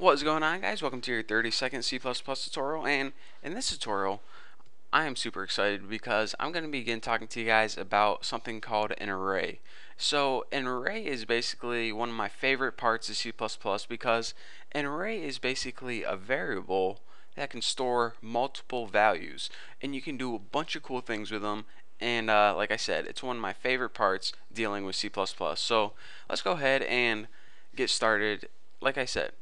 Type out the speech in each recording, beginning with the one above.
What is going on guys? Welcome to your 30 second C++ tutorial and in this tutorial I am super excited because I'm going to begin talking to you guys about something called an array. So an array is basically one of my favorite parts of C++ because an array is basically a variable that can store multiple values and you can do a bunch of cool things with them and uh, like I said it's one of my favorite parts dealing with C++. So let's go ahead and get started. Like I said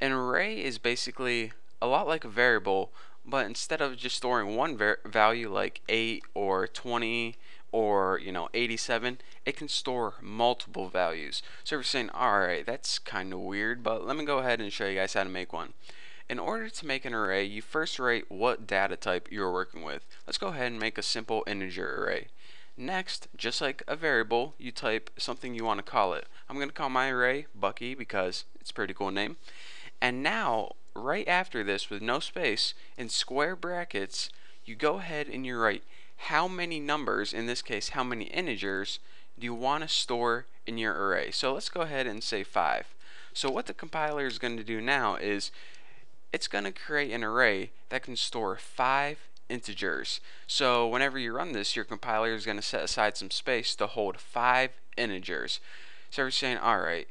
an array is basically a lot like a variable, but instead of just storing one value like 8 or 20 or you know 87 it can store multiple values. So if you're saying alright that's kind of weird but let me go ahead and show you guys how to make one. In order to make an array you first write what data type you're working with. Let's go ahead and make a simple integer array. Next just like a variable you type something you want to call it. I'm gonna call my array Bucky because it's a pretty cool name and now, right after this, with no space, in square brackets, you go ahead and you write how many numbers, in this case, how many integers, do you want to store in your array. So let's go ahead and say 5. So what the compiler is going to do now is it's going to create an array that can store 5 integers. So whenever you run this, your compiler is going to set aside some space to hold 5 integers. So we're saying, alright,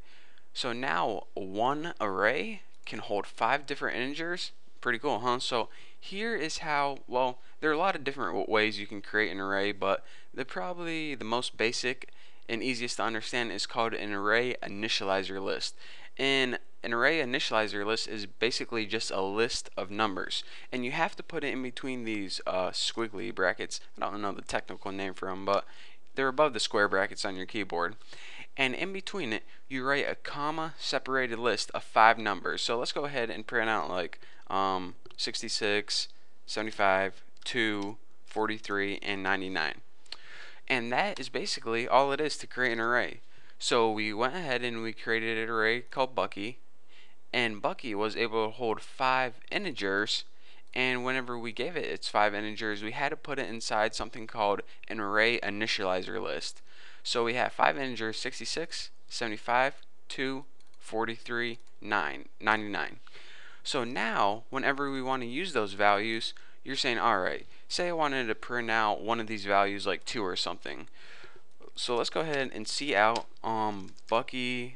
so now one array can hold five different integers. Pretty cool, huh? So here is how, well, there are a lot of different ways you can create an array, but the probably the most basic and easiest to understand is called an array initializer list. And an array initializer list is basically just a list of numbers. And you have to put it in between these uh, squiggly brackets. I don't know the technical name for them, but they're above the square brackets on your keyboard and in between it you write a comma separated list of five numbers. So let's go ahead and print out like um, 66 75 2 43 and 99 and that is basically all it is to create an array. So we went ahead and we created an array called Bucky and Bucky was able to hold five integers and whenever we gave it its five integers we had to put it inside something called an array initializer list so we have 5 integers 66, 75, 2, 43, 9, 99. So now, whenever we want to use those values, you're saying, alright, say I wanted to print out one of these values like 2 or something. So let's go ahead and see out um, Bucky.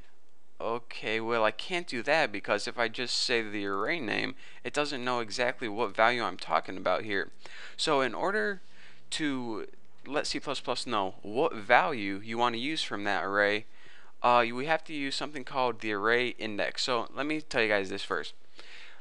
Okay, well I can't do that because if I just say the array name, it doesn't know exactly what value I'm talking about here. So in order to let C++ know what value you want to use from that array, uh, we have to use something called the array index. So let me tell you guys this first.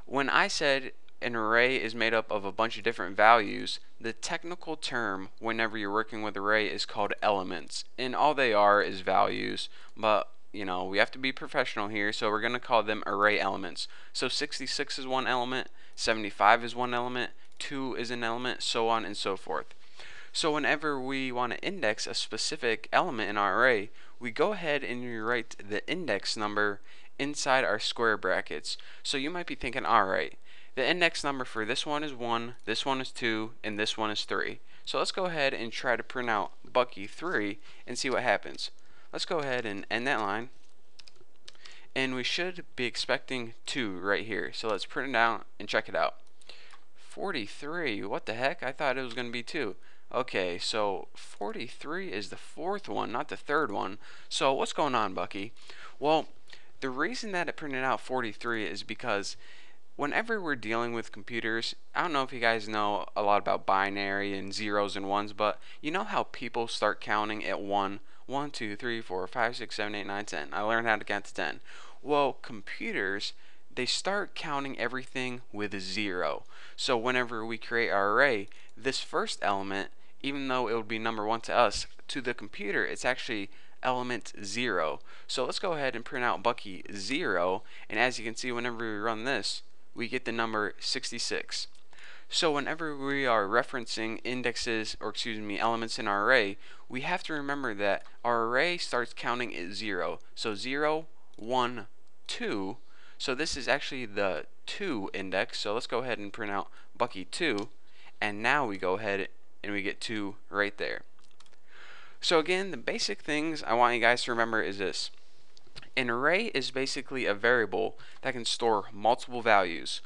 When I said an array is made up of a bunch of different values, the technical term whenever you're working with array is called elements. And all they are is values, but you know, we have to be professional here, so we're going to call them array elements. So 66 is one element, 75 is one element, 2 is an element, so on and so forth. So whenever we want to index a specific element in our array, we go ahead and we write the index number inside our square brackets. So you might be thinking, alright, the index number for this one is 1, this one is 2, and this one is 3. So let's go ahead and try to print out Bucky 3 and see what happens. Let's go ahead and end that line. And we should be expecting 2 right here. So let's print it out and check it out. 43, what the heck? I thought it was going to be 2. Okay, so 43 is the fourth one, not the third one. So what's going on, Bucky? Well, the reason that it printed out 43 is because whenever we're dealing with computers, I don't know if you guys know a lot about binary and zeros and ones, but you know how people start counting at 1, 1, 2, 3, 4, 5, 6, 7, 8, 9, 10. I learned how to count to 10. Well, computers, they start counting everything with a 0. So whenever we create our array, this first element even though it would be number one to us, to the computer it's actually element 0. So let's go ahead and print out Bucky 0 and as you can see whenever we run this we get the number 66. So whenever we are referencing indexes or excuse me elements in our array we have to remember that our array starts counting at 0. So 0, 1, 2 so this is actually the 2 index so let's go ahead and print out Bucky 2 and now we go ahead and we get 2 right there. So again, the basic things I want you guys to remember is this. An array is basically a variable that can store multiple values.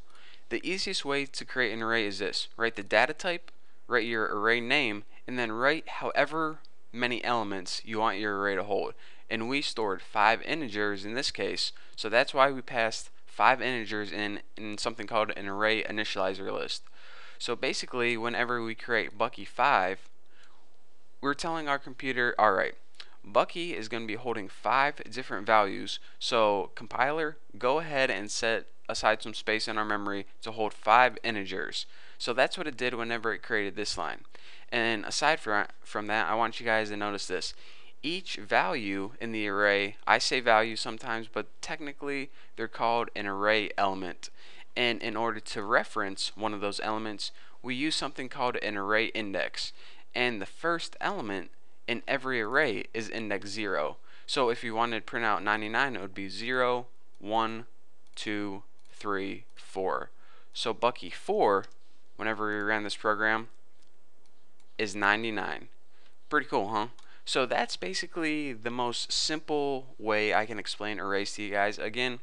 The easiest way to create an array is this. Write the data type, write your array name, and then write however many elements you want your array to hold. And we stored five integers in this case, so that's why we passed five integers in, in something called an array initializer list. So basically, whenever we create Bucky5, we're telling our computer, alright, Bucky is going to be holding five different values. So compiler, go ahead and set aside some space in our memory to hold five integers. So that's what it did whenever it created this line. And aside from, from that, I want you guys to notice this. Each value in the array, I say value sometimes, but technically they're called an array element. And in order to reference one of those elements, we use something called an array index. And the first element in every array is index 0. So if you wanted to print out 99, it would be 0, 1, 2, 3, 4. So Bucky 4, whenever we ran this program, is 99. Pretty cool, huh? So that's basically the most simple way I can explain arrays to you guys. Again,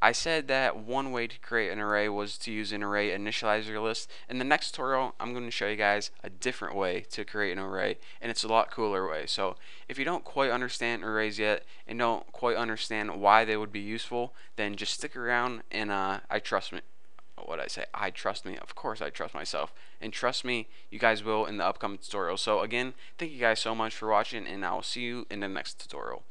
I said that one way to create an array was to use an array initializer list. In the next tutorial, I'm going to show you guys a different way to create an array, and it's a lot cooler way. So if you don't quite understand arrays yet and don't quite understand why they would be useful, then just stick around and uh, I trust me. What I say, I trust me. Of course, I trust myself, and trust me, you guys will in the upcoming tutorial. So again, thank you guys so much for watching, and I will see you in the next tutorial.